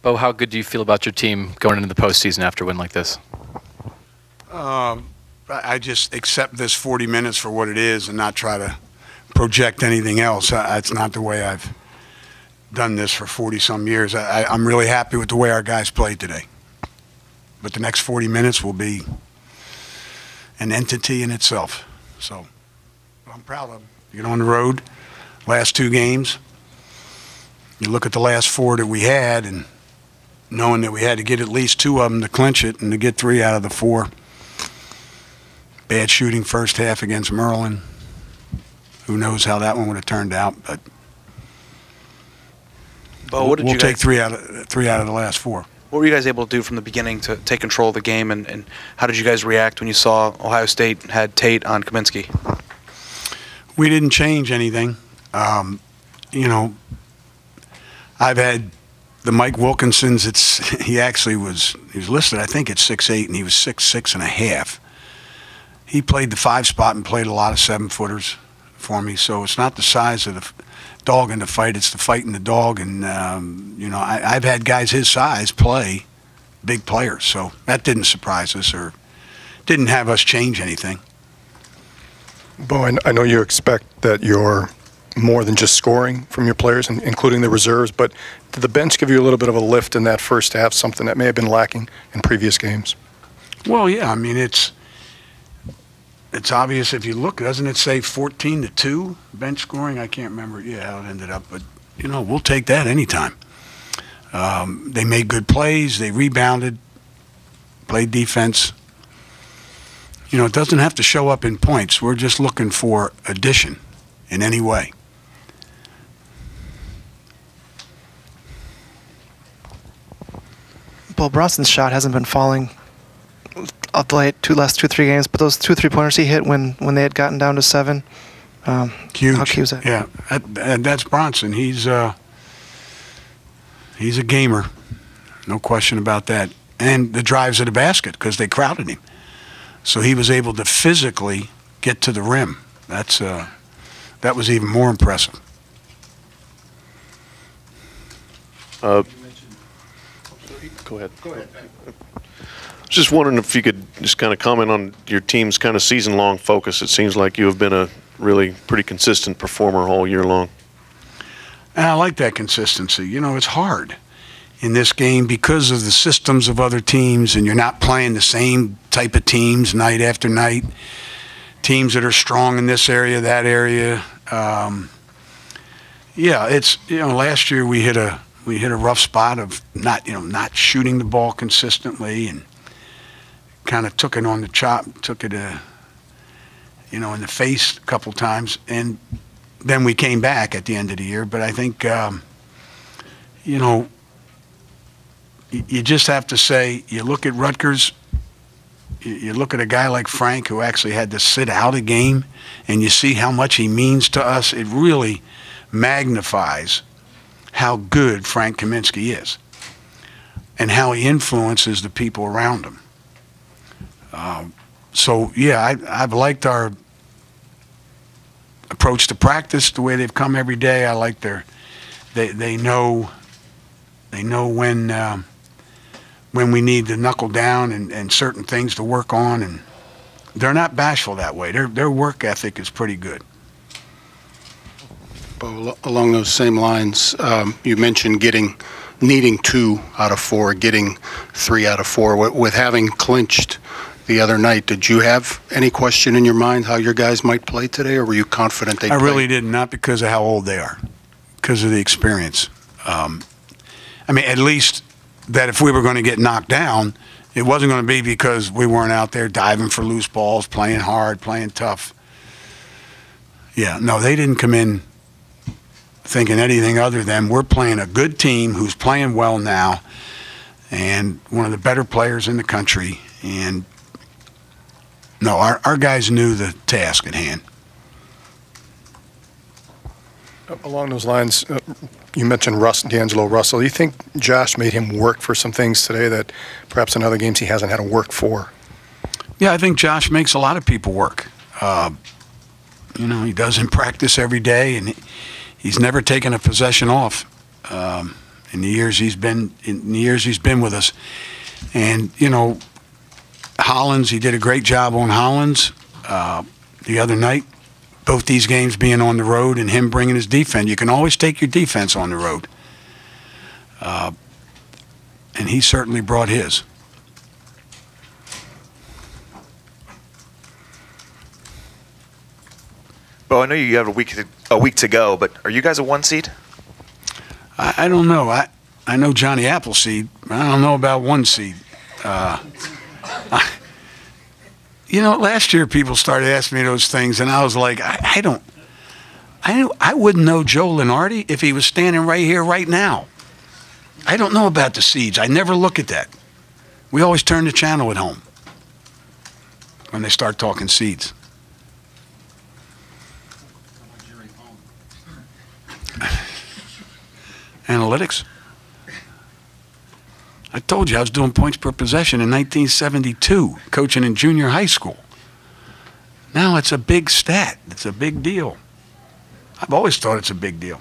Bo, how good do you feel about your team going into the postseason after a win like this? Um, I just accept this 40 minutes for what it is and not try to project anything else. That's not the way I've done this for 40-some years. I, I'm really happy with the way our guys played today. But the next 40 minutes will be an entity in itself. So I'm proud of them. You get on the road, last two games, you look at the last four that we had and knowing that we had to get at least two of them to clinch it and to get three out of the four. Bad shooting first half against Maryland. Who knows how that one would have turned out, but Bo, what did we'll you take guys, three out of three out of the last four. what were you guys able to do from the beginning to take control of the game, and, and how did you guys react when you saw Ohio State had Tate on Kaminsky? We didn't change anything. Um, you know, I've had the Mike Wilkinsons. It's he actually was he was listed. I think at six eight, and he was six six and a half. He played the five spot and played a lot of seven footers for me. So it's not the size of the dog in the fight; it's the fight in the dog. And um, you know, I, I've had guys his size play big players, so that didn't surprise us or didn't have us change anything. Bo, I know you expect that you're more than just scoring from your players, in- including the reserves, but did the bench give you a little bit of a lift in that first half, something that may have been lacking in previous games? Well, yeah. I mean, it's it's obvious if you look. Doesn't it say 14 to two bench scoring? I can't remember. Yeah, how it ended up, but you know, we'll take that anytime. Um, they made good plays. They rebounded, played defense. You know, it doesn't have to show up in points. We're just looking for addition in any way. Well, Bronson's shot hasn't been falling of the late two last two three games, but those two three pointers he hit when when they had gotten down to seven, um, Huge. How key was that? Yeah, that, and that's Bronson. He's uh, he's a gamer, no question about that. And the drives at the basket because they crowded him, so he was able to physically get to the rim. That's uh, that was even more impressive. Uh, Go ahead. Go ahead. Just wondering if you could just kind of comment on your team's kind of season-long focus. It seems like you have been a really pretty consistent performer all year long. And I like that consistency. You know, it's hard in this game because of the systems of other teams, and you're not playing the same type of teams night after night. Teams that are strong in this area, that area. Um, yeah, it's you know, last year we hit a we hit a rough spot of not you know not shooting the ball consistently and kind of took it on the chop, took it uh, you know in the face a couple times, and then we came back at the end of the year. But I think, um, you know, you just have to say, you look at Rutgers, you, you look at a guy like Frank who actually had to sit out a game, and you see how much he means to us. It really magnifies how good Frank Kaminsky is and how he influences the people around him. Um, so, yeah, I, I've liked our approach to practice, the way they've come every day. I like their, they, they know, they know when, um, when we need to knuckle down and, and certain things to work on, and they're not bashful that way. Their, their work ethic is pretty good. Bo, along those same lines, um, you mentioned getting, needing two out of four, getting three out of four. With, with having clinched the other night, did you have any question in your mind how your guys might play today, or were you confident they'd I really didn't, not because of how old they are, because of the experience. Um, I mean, at least that if we were going to get knocked down, it wasn't going to be because we weren't out there diving for loose balls, playing hard, playing tough. Yeah, no, they didn't come in thinking anything other than we're playing a good team who's playing well now and one of the better players in the country. And no, our, our guys knew the task at hand. Along those lines, uh, you mentioned Russ, D'Angelo Russell. Do you think Josh made him work for some things today that perhaps in other games he hasn't had to work for? Yeah, I think Josh makes a lot of people work. Uh, you know, he does in practice every day, and he, he's never taken a possession off. Um, in the years he's been in the years he's been with us. And you know, Hollins, he did a great job on Hollins uh, the other night. Both these games being on the road and him bringing his defense. You can always take your defense on the road. Uh, and he certainly brought his. Bo, I know you have a week to, a week to go, but are you guys a one seed? I, I don't know. I, I know Johnny Appleseed. I don't know about one seed. Uh, I, you know, last year people started asking me those things, and I was like, I, I don't. I knew, I wouldn't know Joe Lunardi if he was standing right here right now. I don't know about the seeds. I never look at that. We always turn the channel at home when they start talking seeds. Analytics. I told you I was doing points per possession in 1972, coaching in junior high school. Now it's a big stat. It's a big deal. I've always thought it's a big deal.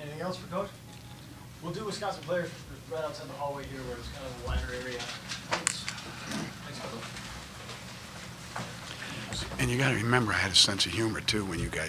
Anything else for Coach? We'll do Wisconsin players right outside the hallway here where it's kind of a wider area. Thanks. Thanks. And you got to remember, I had a sense of humor too when you guys